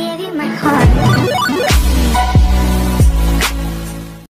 give you my heart.